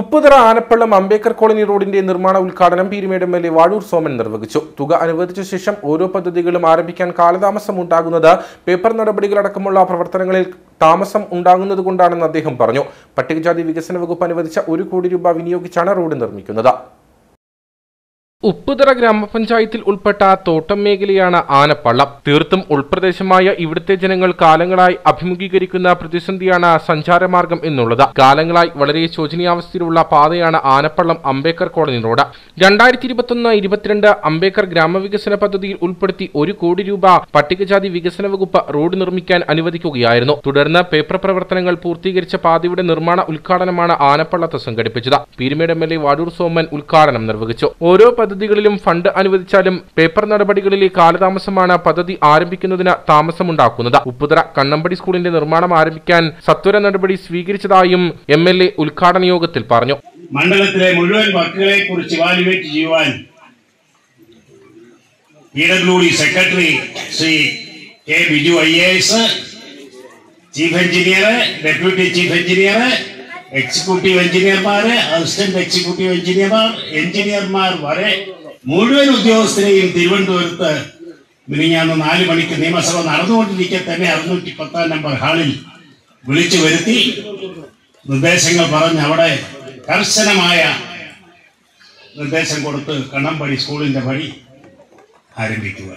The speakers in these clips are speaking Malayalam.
ഉപ്പുതറ ആനപ്പള്ളം അംബേദ്കർ കോളനി റോഡിന്റെ നിർമ്മാണ ഉദ്ഘാടനം Peermade M L A Vazhoor Soman നിർവഹിച്ചു. തുക അനുവദിച്ച ശേഷം ഓരോ പദ്ധതികളും ആരംഭിക്കാൻ കാലതാമസം ഉണ്ടാകുന്നത് പേപ്പർ നടപടികളടക്കമുള്ള പ്രവർത്തനങ്ങളിൽ താമസം ഉണ്ടാകുന്നതുകൊണ്ടാണെന്ന് അദ്ദേഹം പറഞ്ഞു. പട്ടികജാതി വികസന വകുപ്പ് അനുവദിച്ച ഒരു കോടി രൂപ വിനിയോഗിച്ചാണ് റോഡ് നിർമ്മിക്കുന്നത്. ഉപ്പുതറ ഗ്രാമപഞ്ചായത്തിൽ ഉൾപ്പെട്ട തോട്ടം മേഖലയാണ് ആനപ്പള്ളം. തീർത്തും ഉൾപ്രദേശമായ ഇവിടുത്തെ ജനങ്ങൾ കാലങ്ങളായി അഭിമുഖീകരിക്കുന്ന പ്രതിസന്ധിയാണ് സഞ്ചാരമാർഗം എന്നുള്ളത്. കാലങ്ങളായി വളരെ ശോചനീയാവസ്ഥയിലുള്ള പാതയാണ് ആനപ്പള്ളം അംബേദ്കർ കോളനി റോഡ്. രണ്ടായിരത്തി ഇരുപത്തൊന്ന് ഇരുപത്തിരണ്ട് അംബേദ്കർ ഗ്രാമവികസന പദ്ധതിയിൽ ഉൾപ്പെടുത്തി ഒരു കോടി രൂപ പട്ടികജാതി വികസന വകുപ്പ് റോഡ് നിർമ്മിക്കാൻ അനുവദിക്കുകയായിരുന്നു. തുടർന്ന് പേപ്പർ പ്രവർത്തനങ്ങൾ പൂർത്തീകരിച്ച പാതയുടെ നിർമ്മാണ ഉദ്ഘാടനമാണ് ആനപ്പള്ളത്ത് സംഘടിപ്പിച്ചത്. Peermade M L A Vazhoor Soman ഉദ്ഘാടനം നിർവഹിച്ചു. ഓരോ പദ്ധതികളിലും ഫണ്ട് അനുവദിച്ചാലും പേപ്പർ നടപടികളിലെ കാലതാമസമാണ് പദ്ധതി ആരംഭിക്കുന്നതിന് താമസമുണ്ടാക്കുന്നത്. ഉപ്പുതറ കണ്ണമ്പടി സ്കൂളിന്റെ നിർമ്മാണം ആരംഭിക്കാൻ സത്വര നടപടി സ്വീകരിച്ചതായും എം എൽ എ ഉദ്ഘാടന യോഗത്തിൽ പറഞ്ഞു. മണ്ഡലത്തിലെ മുഴുവൻ വർക്കുകളെ കുറിച്ച് ഇവാലുവേറ്റ് ചെയ്യുവാൻ P W secretary Shri K Biju I S chief engineer deputy chief engineer executive എഞ്ചിനീയർമാര് assistant executive എഞ്ചിനീയർമാർ എഞ്ചിനീയർമാർ വരെ മുഴുവൻ ഉദ്യോഗസ്ഥരെയും തിരുവനന്തപുരത്ത് മിനിഞ്ഞാന്ന് നാല് മണിക്ക് നിയമസഭ നടന്നുകൊണ്ടിരിക്കെ തന്നെ അറുന്നൂറ്റി പത്താം നമ്പർ ഹാളിൽ വിളിച്ചു വരുത്തി നിർദ്ദേശങ്ങൾ പറഞ്ഞ് അവിടെ കർശനമായ നിർദ്ദേശം കൊടുത്ത് കണ്ണമ്പടി സ്കൂളിന്റെ വഴി ആരംഭിക്കുക.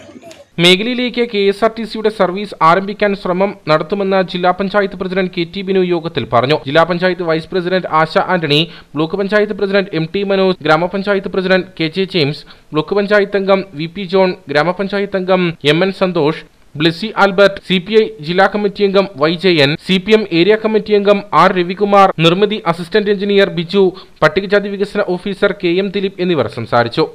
മേഖലയിലേക്ക് കെ എസ് ആർ ടി സിയുടെ സർവീസ് ആരംഭിക്കാൻ ശ്രമം നടത്തുമെന്ന് ജില്ലാ panchayat president K T Binu യോഗത്തിൽ പറഞ്ഞു. ജില്ലാ panchayat vice president Asha Antony block panchayat president M T Manoj ഗ്രാമപഞ്ചായത്ത് president K J James block panchayat അംഗം വി പി ജോൺ ഗ്രാമപഞ്ചായത്ത് അംഗം M N Santhosh Blessy Albert C P I ജില്ലാ കമ്മിറ്റി അംഗം Y Jayan C P M area committee അംഗം R Ravikumar Nirmithi assistant engineer Biju പട്ടികജാതി വികസന ഓഫീസർ കെ എം ദിലീപ് എന്നിവർ സംസാരിച്ചു.